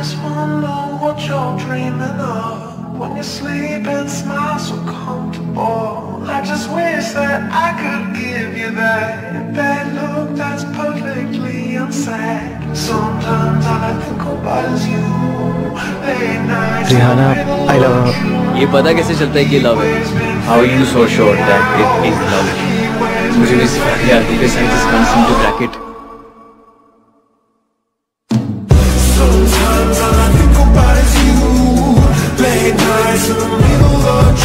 just wonder what you're dreaming of when you sleep and smile so comfortable. I just wish that I could give you that bad look that's perfectly unsaid. Sometimes all I think about is you. Late nights. Rihanna, I love her. ये पता कैसे चलता है कि love है how you so sure that it is love मुझे भी सिखा दिया this I just can't seem to crack it People are